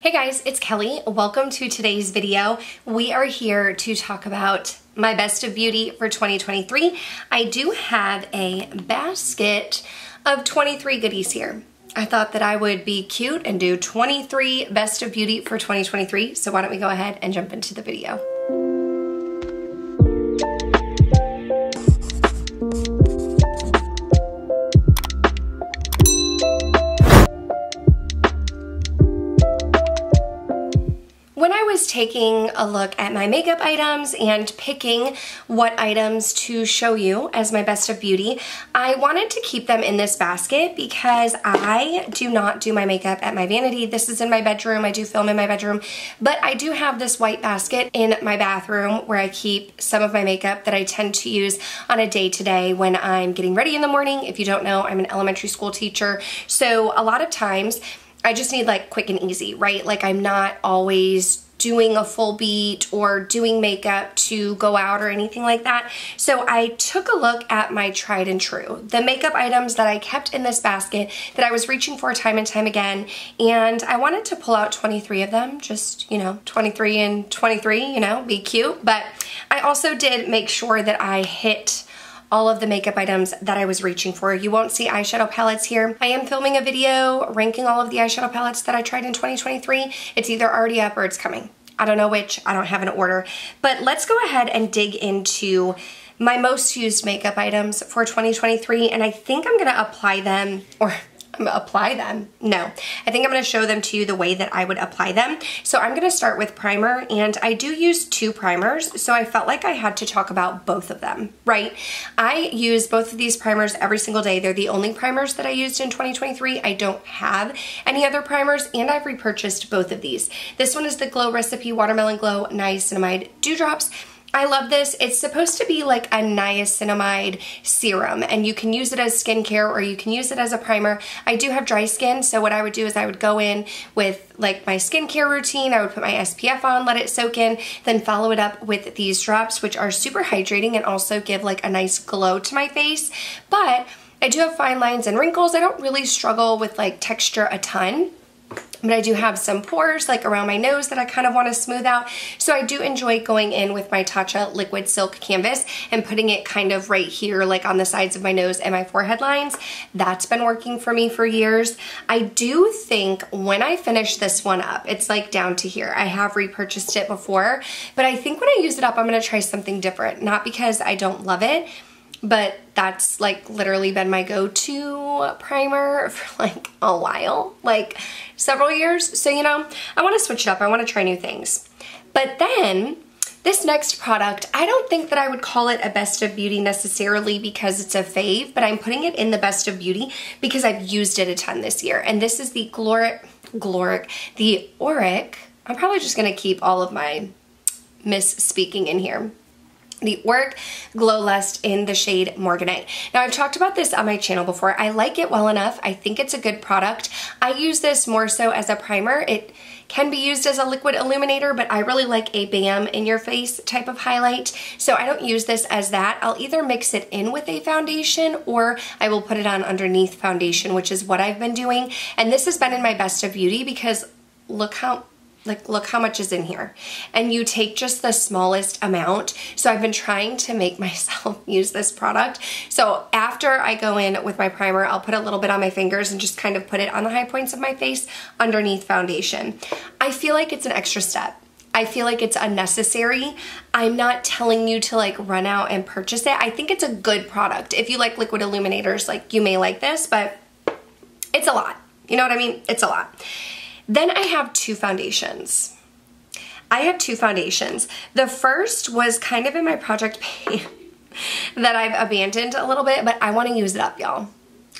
Hey guys, it's Kelly. Welcome to today's video. We are here to talk about my best of beauty for 2023. I do have a basket of 23 goodies here. I thought that I would be cute and do 23 best of beauty for 2023. So why don't we go ahead and jump into the video. Taking a look at my makeup items and picking what items to show you as my best of beauty, I wanted to keep them in this basket because I do not do my makeup at my vanity. This is in my bedroom. I do film in my bedroom, but I do have this white basket in my bathroom where I keep some of my makeup that I tend to use on a day-to-day when I'm getting ready in the morning. If you don't know, I'm an elementary school teacher. So a lot of times I just need like quick and easy, right? Like I'm not always doing a full beat or doing makeup to go out or anything like that. So I took a look at my tried and true, the makeup items that I kept in this basket that I was reaching for time and time again. And I wanted to pull out 23 of them, just, you know, 23 and 23, you know, be cute. But I also did make sure that I hit all of the makeup items that I was reaching for. You won't see eyeshadow palettes here. I am filming a video ranking all of the eyeshadow palettes that I tried in 2023. It's either already up or it's coming. I don't know which, I don't have an order. But let's go ahead and dig into my most used makeup items for 2023 and I think I'm gonna apply them, or apply them. No, I think I'm gonna show them to you the way that I would apply them. So I'm gonna start with primer and I do use two primers. So I felt like I had to talk about both of them, right? I use both of these primers every single day. They're the only primers that I used in 2023. I don't have any other primers and I've repurchased both of these. This one is the Glow Recipe Watermelon Glow Niacinamide Dewdrops. I love this. It's supposed to be like a niacinamide serum and you can use it as skincare or you can use it as a primer. I do have dry skin so what I would do is I would go in with like my skincare routine. I would put my SPF on, let it soak in, then follow it up with these drops which are super hydrating and also give like a nice glow to my face. But I do have fine lines and wrinkles. I don't really struggle with like texture a ton but I do have some pores like around my nose that I kind of want to smooth out. So I do enjoy going in with my Tatcha Liquid Silk Canvas and putting it kind of right here like on the sides of my nose and my forehead lines. That's been working for me for years. I do think when I finish this one up, it's like down to here. I have repurchased it before, but I think when I use it up, I'm going to try something different. Not because I don't love it, but that's like literally been my go-to primer for like a while, like several years. So, you know, I want to switch it up. I want to try new things. But then this next product, I don't think that I would call it a best of beauty necessarily because it's a fave, but I'm putting it in the best of beauty because I've used it a ton this year. And this is the Gloric, Gloric, the Auric. I'm probably just going to keep all of my misspeaking in here the Auric Glow Lust in the shade Morganite. Now I've talked about this on my channel before. I like it well enough. I think it's a good product. I use this more so as a primer. It can be used as a liquid illuminator, but I really like a BAM in your face type of highlight. So I don't use this as that. I'll either mix it in with a foundation or I will put it on underneath foundation, which is what I've been doing. And this has been in my best of beauty because look how like look how much is in here and you take just the smallest amount so I've been trying to make myself use this product so after I go in with my primer I'll put a little bit on my fingers and just kind of put it on the high points of my face underneath foundation I feel like it's an extra step I feel like it's unnecessary. I'm not telling you to like run out and purchase it. I think it's a good product. If you like liquid illuminators, like you may like this, but it's a lot. You know what I mean? It's a lot. Then I have two foundations. I have two foundations. The first was kind of in my project pan that I've abandoned a little bit, but I wanna use it up, y'all.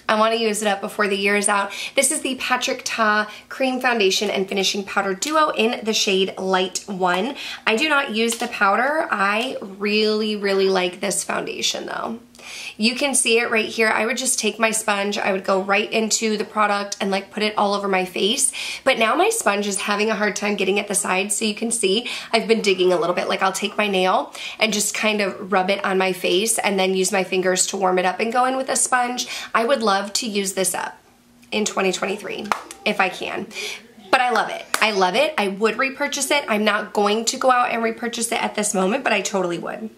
I want to use it up before the year is out. This is the Patrick Ta Cream Foundation and Finishing Powder Duo in the shade Light 1. I do not use the powder. I really, really like this foundation though. You can see it right here. I would just take my sponge, I would go right into the product and like put it all over my face. But now my sponge is having a hard time getting at the sides so you can see I've been digging a little bit. Like I'll take my nail and just kind of rub it on my face and then use my fingers to warm it up and go in with a sponge. I would love to use this up in 2023 if I can. but I love it. I love it. I would repurchase it. I'm not going to go out and repurchase it at this moment, but I totally would.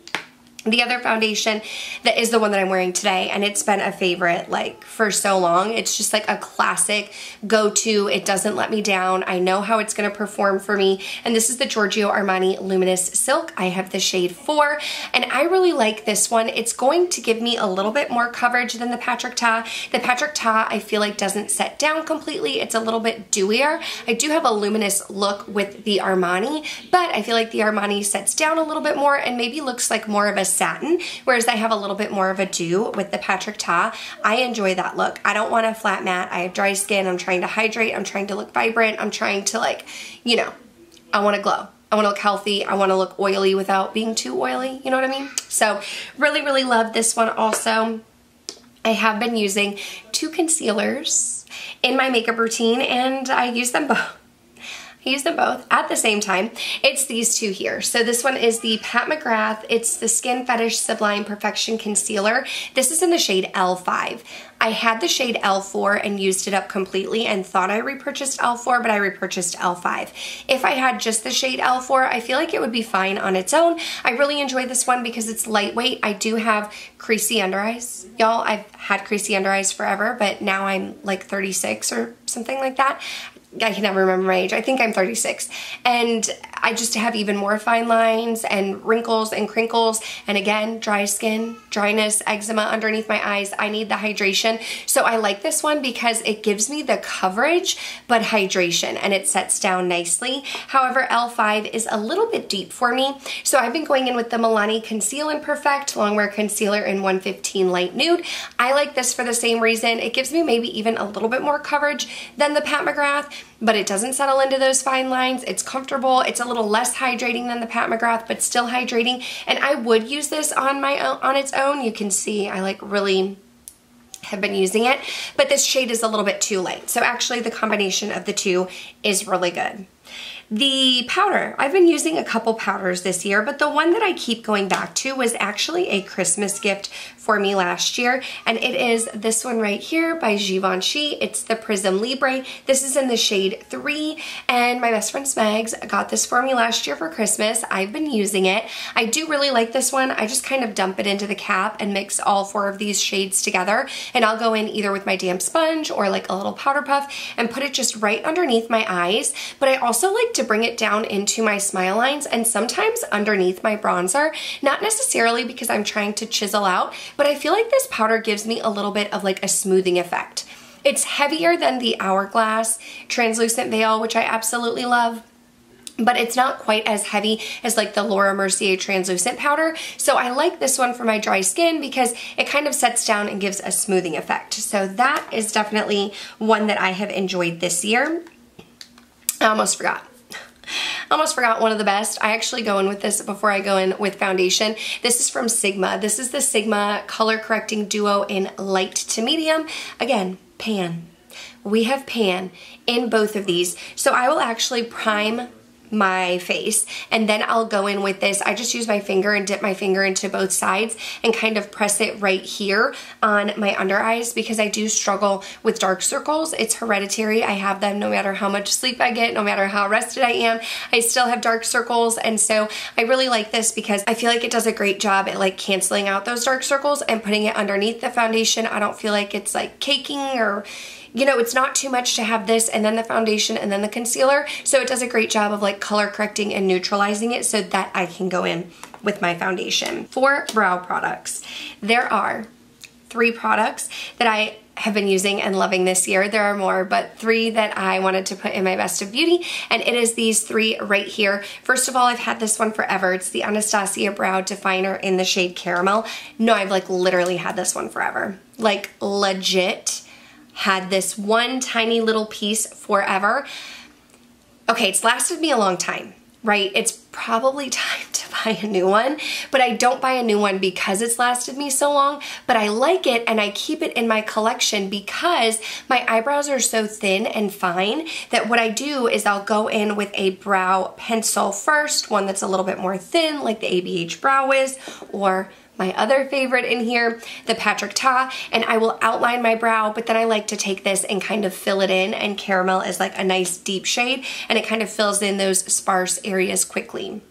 The other foundation that is the one that I'm wearing today, and it's been a favorite like for so long. It's just like a classic go-to. It doesn't let me down. I know how it's gonna perform for me. And this is the Giorgio Armani Luminous Silk. I have the shade 4, and I really like this one. It's going to give me a little bit more coverage than the Patrick Ta. The Patrick Ta, I feel like doesn't set down completely. It's a little bit dewier. I do have a luminous look with the Armani, but I feel like the Armani sets down a little bit more and maybe looks like more of a satin, whereas I have a little bit more of a dew with the Patrick Ta. I enjoy that look. I don't want a flat matte. I have dry skin. I'm trying to hydrate. I'm trying to look vibrant. I'm trying to like, you know, I want to glow. I want to look healthy. I want to look oily without being too oily. You know what I mean? So really, really love this one also. I have been using two concealers in my makeup routine and I use them both I use them both at the same time. It's these two here. So this one is the Pat McGrath. It's the Skin Fetish Sublime Perfection Concealer. This is in the shade L5. I had the shade L4 and used it up completely and thought I repurchased L4, but I repurchased L5. If I had just the shade L4, I feel like it would be fine on its own. I really enjoy this one because it's lightweight. I do have creasy under eyes. Y'all, I've had creasy under eyes forever, but now I'm like 36 or something like that. I can never remember my age. I think I'm 36. And I just have even more fine lines and wrinkles and crinkles. And again, dry skin, dryness, eczema underneath my eyes. I need the hydration. So I like this one because it gives me the coverage, but hydration, and it sets down nicely. However, L5 is a little bit deep for me. So I've been going in with the Milani Conceal and Perfect Longwear Concealer in 115 Light Nude. I like this for the same reason. It gives me maybe even a little bit more coverage than the Pat McGrath but it doesn't settle into those fine lines. It's comfortable. It's a little less hydrating than the Pat McGrath, but still hydrating. And I would use this on my own, on its own. You can see I like really have been using it, but this shade is a little bit too light. So actually the combination of the two is really good. The powder, I've been using a couple powders this year, but the one that I keep going back to was actually a Christmas gift for me last year, and it is this one right here by Givenchy. It's the Prisme Libre. This is in the shade 3, and my best friend Smegs got this for me last year for Christmas. I've been using it. I do really like this one. I just kind of dump it into the cap and mix all four of these shades together, and I'll go in either with my damp sponge or like a little powder puff and put it just right underneath my eyes, but I also like to to bring it down into my smile lines and sometimes underneath my bronzer, not necessarily because I'm trying to chisel out, but I feel like this powder gives me a little bit of like a smoothing effect. It's heavier than the Hourglass Translucent Veil, which I absolutely love but it's not quite as heavy as like the Laura Mercier translucent powder. So I like this one for my dry skin because it kind of sets down and gives a smoothing effect. So that is definitely one that I have enjoyed this year. I almost forgot. Almost forgot one of the best. I actually go in with this before I go in with foundation. This is from Sigma. This is the Sigma Color Correcting Duo in light to medium. Again, pan. We have pan in both of these. So I will actually prime my face and then I'll go in with this. I just use my finger and dip my finger into both sides and kind of press it right here on my under eyes because I do struggle with dark circles. It's hereditary. I have them no matter how much sleep I get no matter how rested I am I still have dark circles. And so I really like this because I feel like it does a great job at like canceling out those dark circles and putting it underneath the foundation. I don't feel like it's like caking or you know, it's not too much to have this and then the foundation and then the concealer. So it does a great job of like color correcting and neutralizing it so that I can go in with my foundation. For brow products, there are three products that I have been using and loving this year. There are more, but three that I wanted to put in my best of beauty, and it is these three right here. First of all, I've had this one forever. It's the Anastasia Brow Definer in the shade Caramel. No, I've like literally had this one forever. Like legit had this one tiny little piece forever. Okay, it's lasted me a long time, right? It's probably time to buy a new one, but I don't buy a new one because it's lasted me so long, but I like it and I keep it in my collection because my eyebrows are so thin and fine that what I do is I'll go in with a brow pencil first, one that's a little bit more thin like the ABH Brow Wiz or my other favorite in here, the Patrick Ta, and I will outline my brow, but then I like to take this and kind of fill it in, and Caramel is like a nice deep shade, and it kind of fills in those sparse areas quickly.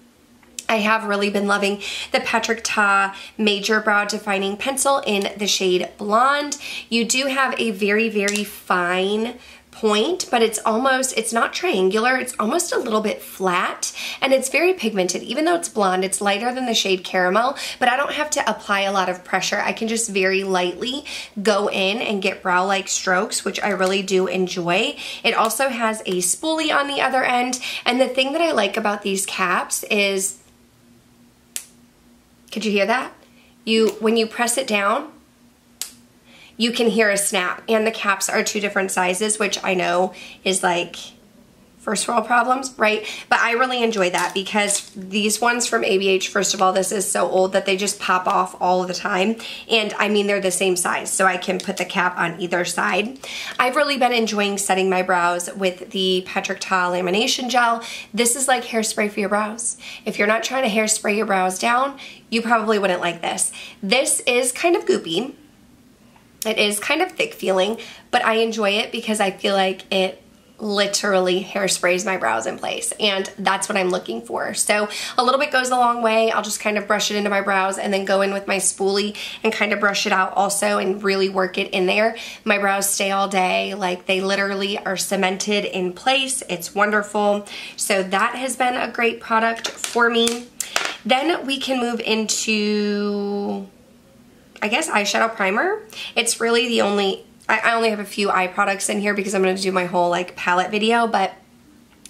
I have really been loving the Patrick Ta Major Brow Defining Pencil in the shade Blonde. You do have a very, very fine point, but it's almost, it's not triangular, it's almost a little bit flat, and it's very pigmented. Even though it's blonde, it's lighter than the shade Caramel, but I don't have to apply a lot of pressure. I can just very lightly go in and get brow-like strokes, which I really do enjoy. It also has a spoolie on the other end, and the thing that I like about these caps is, could you hear that? You, when you press it down, you can hear a snap. And the caps are two different sizes, which I know is like first world problems, right? But I really enjoy that because these ones from ABH, first of all, this is so old that they just pop off all the time. And I mean, they're the same size, so I can put the cap on either side. I've really been enjoying setting my brows with the Patrick Ta lamination gel. This is like hairspray for your brows. If you're not trying to hairspray your brows down, you probably wouldn't like this. This is kind of goopy. It is kind of thick feeling, but I enjoy it because I feel like it literally hairsprays my brows in place and that's what I'm looking for. So a little bit goes a long way. I'll just kind of brush it into my brows and then go in with my spoolie and kind of brush it out also and really work it in there. My brows stay all day. Like they literally are cemented in place. It's wonderful. So that has been a great product for me. Then we can move into I guess eyeshadow primer. It's really the only, I, I only have a few eye products in here because I'm going to do my whole like palette video, but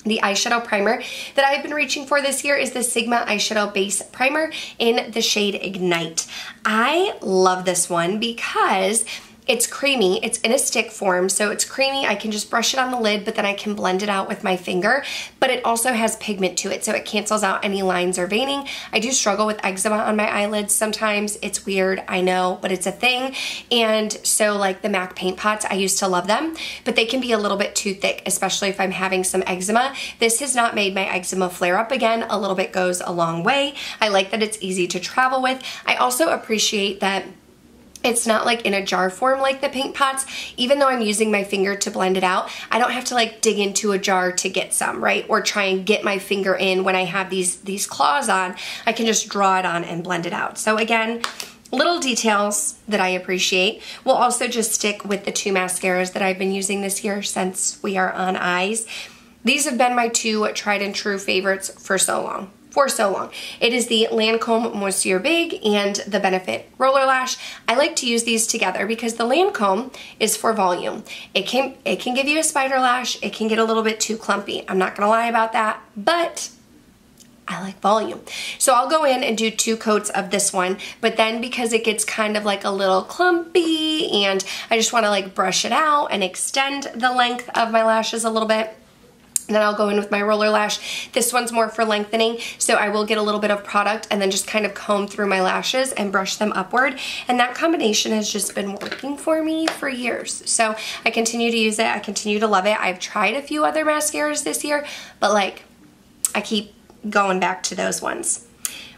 the eyeshadow primer that I've been reaching for this year is the Sigma Eyeshadow Base Primer in the shade Ignite. I love this one because it's creamy. It's in a stick form, so it's creamy. I can just brush it on the lid, but then I can blend it out with my finger. But it also has pigment to it, so it cancels out any lines or veining. I do struggle with eczema on my eyelids sometimes. It's weird, I know, but it's a thing. And so like the MAC paint pots, I used to love them, but they can be a little bit too thick, especially if I'm having some eczema. This has not made my eczema flare up again. A little bit goes a long way. I like that it's easy to travel with. I also appreciate that it's not like in a jar form like the paint pots. Even though I'm using my finger to blend it out, I don't have to like dig into a jar to get some, right? Or try and get my finger in when I have these, these claws on. I can just draw it on and blend it out. So again, little details that I appreciate. We'll also just stick with the two mascaras that I've been using this year since we are on eyes. These have been my two tried and true favorites for so long for so long. It is the Lancome Monsieur Big and the Benefit Roller Lash. I like to use these together because the Lancome is for volume. It can, it can give you a spider lash. It can get a little bit too clumpy. I'm not gonna lie about that, but I like volume. So I'll go in and do two coats of this one, but then because it gets kind of like a little clumpy and I just wanna like brush it out and extend the length of my lashes a little bit, then I'll go in with my roller lash. This one's more for lengthening, so I will get a little bit of product and then just kind of comb through my lashes and brush them upward. And that combination has just been working for me for years. So I continue to use it. I continue to love it. I've tried a few other mascaras this year, but like, I keep going back to those ones.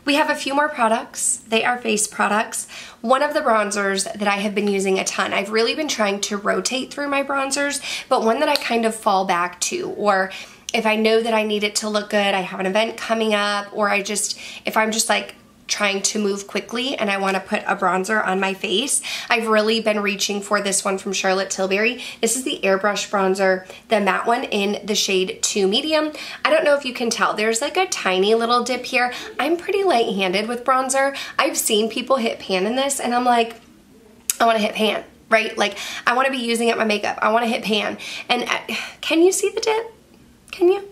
We have a few more products. They are face products. One of the bronzers that I have been using a ton, I've really been trying to rotate through my bronzers, but one that I kind of fall back to or if I know that I need it to look good, I have an event coming up, or I just, if I'm just like trying to move quickly and I want to put a bronzer on my face. I've really been reaching for this one from Charlotte Tilbury. This is the airbrush bronzer, the matte one in the shade 2 medium. I don't know if you can tell, there's like a tiny little dip here. I'm pretty light-handed with bronzer. I've seen people hit pan in this and I'm like, I want to hit pan right? Like I want to be using up my makeup. I want to hit pan. And uh, can you see the dip? Can you?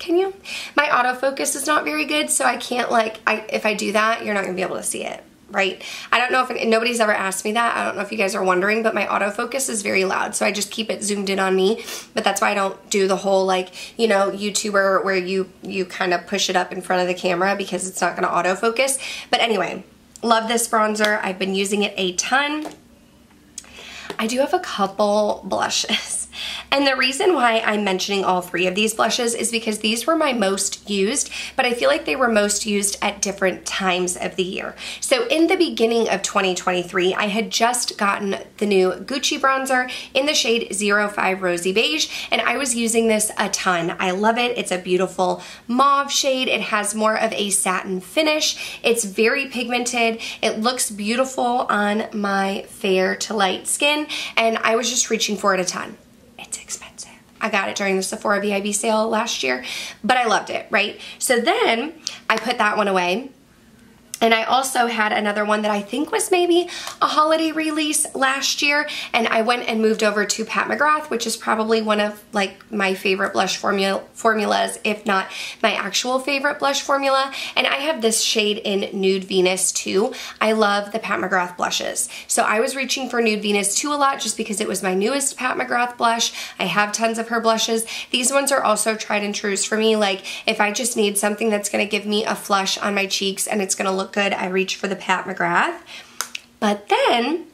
Can you? My autofocus is not very good, so I can't like, I, if I do that, you're not gonna be able to see it right? I don't know if, nobody's ever asked me that. I don't know if you guys are wondering, but my autofocus is very loud. So I just keep it zoomed in on me. But that's why I don't do the whole like, you know, YouTuber where you, you kind of push it up in front of the camera because it's not gonna autofocus. But anyway, love this bronzer. I've been using it a ton. I do have a couple blushes. And the reason why I'm mentioning all three of these blushes is because these were my most used, but I feel like they were most used at different times of the year. So in the beginning of 2023, I had just gotten the new Gucci bronzer in the shade 05 Rosy Beige, and I was using this a ton. I love it. It's a beautiful mauve shade. It has more of a satin finish. It's very pigmented. It looks beautiful on my fair to light skin, and I was just reaching for it a ton. I got it during the Sephora VIB sale last year, but I loved it, right? So then I put that one away and I also had another one that I think was maybe a holiday release last year. And I went and moved over to Pat McGrath, which is probably one of like my favorite blush formula formulas, if not my actual favorite blush formula. And I have this shade in Nude Venus too. I love the Pat McGrath blushes. So I was reaching for Nude Venus 2 a lot just because it was my newest Pat McGrath blush. I have tons of her blushes. These ones are also tried and trues for me. Like if I just need something that's gonna give me a flush on my cheeks and it's gonna look look good, I reached for the Pat McGrath. But then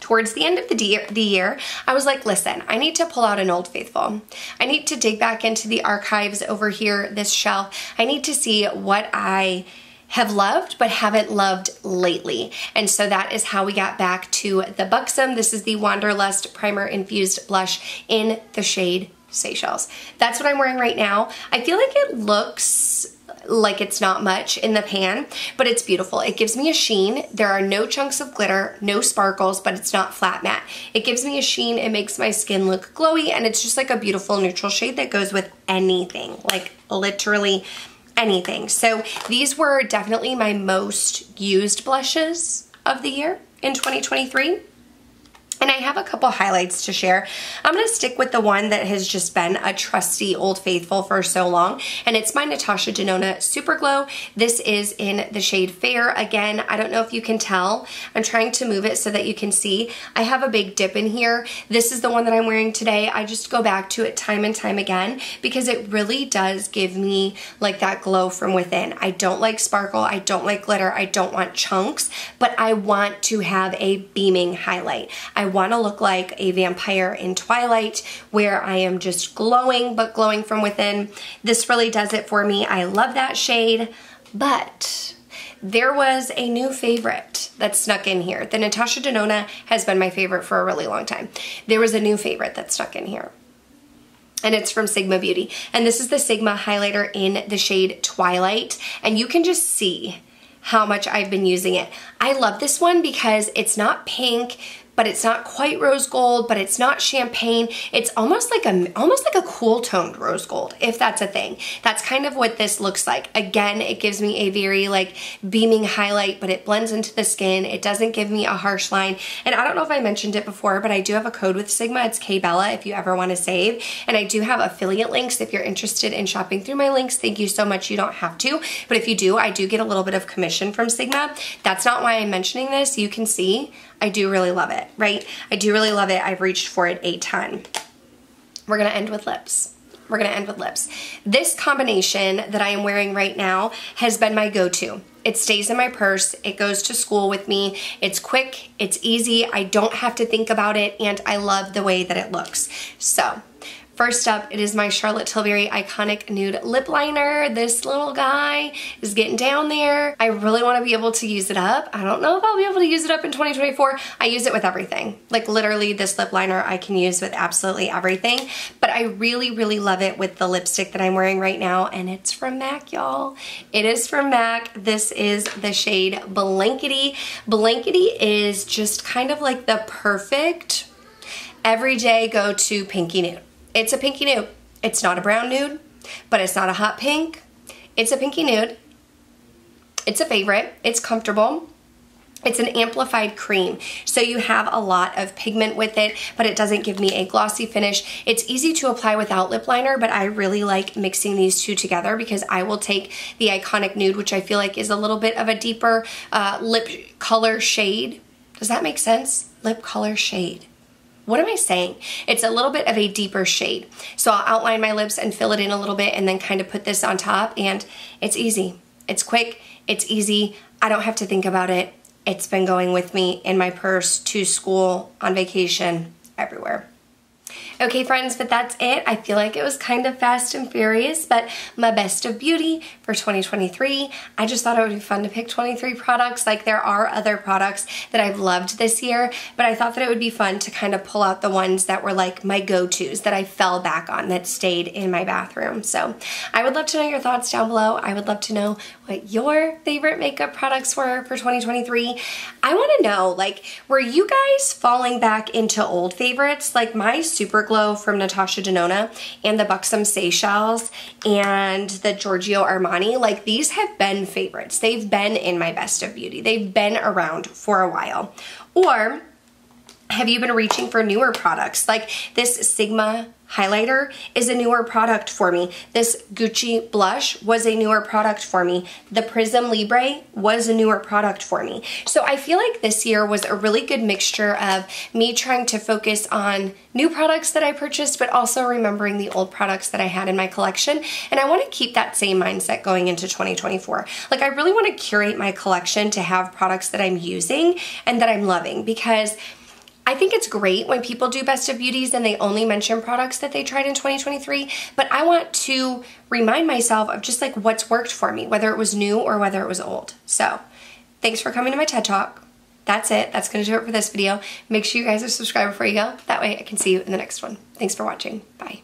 towards the end of the, de the year, I was like, listen, I need to pull out an Old Faithful. I need to dig back into the archives over here, this shelf. I need to see what I have loved but haven't loved lately. And so that is how we got back to the Buxom. This is the Wanderlust Primer Infused Blush in the shade Seychelles. That's what I'm wearing right now. I feel like it looks like it's not much in the pan, but it's beautiful. It gives me a sheen. There are no chunks of glitter, no sparkles, but it's not flat matte. It gives me a sheen. It makes my skin look glowy, and it's just like a beautiful neutral shade that goes with anything, like literally anything. So these were definitely my most used blushes of the year in 2023. And I have a couple highlights to share. I'm going to stick with the one that has just been a trusty Old Faithful for so long, and it's my Natasha Denona Super Glow. This is in the shade Fair. Again, I don't know if you can tell. I'm trying to move it so that you can see. I have a big dip in here. This is the one that I'm wearing today. I just go back to it time and time again because it really does give me like that glow from within. I don't like sparkle. I don't like glitter. I don't want chunks, but I want to have a beaming highlight. I want to look like a vampire in Twilight where I am just glowing but glowing from within. This really does it for me. I love that shade, but there was a new favorite that snuck in here. The Natasha Denona has been my favorite for a really long time. There was a new favorite that snuck in here and it's from Sigma Beauty. And this is the Sigma highlighter in the shade Twilight. And you can just see how much I've been using it. I love this one because it's not pink, but it's not quite rose gold, but it's not champagne. It's almost like a almost like a cool toned rose gold, if that's a thing. That's kind of what this looks like. Again, it gives me a very like beaming highlight, but it blends into the skin. It doesn't give me a harsh line. And I don't know if I mentioned it before, but I do have a code with Sigma. It's KBella if you ever want to save. And I do have affiliate links if you're interested in shopping through my links. Thank you so much. You don't have to, but if you do, I do get a little bit of commission from Sigma. That's not why I'm mentioning this. You can see I do really love it, right? I do really love it. I've reached for it a ton. We're gonna end with lips. We're gonna end with lips. This combination that I am wearing right now has been my go-to. It stays in my purse. It goes to school with me. It's quick. It's easy. I don't have to think about it. And I love the way that it looks. So First up, it is my Charlotte Tilbury Iconic Nude Lip Liner. This little guy is getting down there. I really want to be able to use it up. I don't know if I'll be able to use it up in 2024. I use it with everything. Like literally this lip liner I can use with absolutely everything. But I really, really love it with the lipstick that I'm wearing right now. And it's from MAC, y'all. It is from MAC. This is the shade Blankety. Blankety is just kind of like the perfect everyday go-to pinky nude. It's a pinky nude. It's not a brown nude, but it's not a hot pink. It's a pinky nude. It's a favorite. It's comfortable. It's an amplified cream, so you have a lot of pigment with it, but it doesn't give me a glossy finish. It's easy to apply without lip liner, but I really like mixing these two together because I will take the Iconic Nude, which I feel like is a little bit of a deeper uh, lip color shade. Does that make sense? Lip color shade what am I saying? It's a little bit of a deeper shade. So I'll outline my lips and fill it in a little bit and then kind of put this on top and it's easy. It's quick, it's easy. I don't have to think about it. It's been going with me in my purse, to school, on vacation, everywhere. Okay friends, but that's it. I feel like it was kind of fast and furious, but my best of beauty for 2023. I just thought it would be fun to pick 23 products. Like there are other products that I've loved this year, but I thought that it would be fun to kind of pull out the ones that were like my go-tos that I fell back on that stayed in my bathroom. So I would love to know your thoughts down below. I would love to know what your favorite makeup products were for 2023. I want to know, like, were you guys falling back into old favorites? Like my Super Glow from Natasha Denona and the Buxom Seychelles and the Giorgio Armani, like these have been favorites. They've been in my best of beauty. They've been around for a while. Or have you been reaching for newer products? Like this Sigma highlighter is a newer product for me. This Gucci blush was a newer product for me. The Prisme Libre was a newer product for me. So I feel like this year was a really good mixture of me trying to focus on new products that I purchased, but also remembering the old products that I had in my collection. And I wanna keep that same mindset going into 2024. Like I really wanna curate my collection to have products that I'm using and that I'm loving because I think it's great when people do best of beauties and they only mention products that they tried in 2023, but I want to remind myself of just like what's worked for me, whether it was new or whether it was old. So thanks for coming to my TED Talk. That's it. That's going to do it for this video. Make sure you guys are subscribed before you go. That way I can see you in the next one. Thanks for watching. Bye.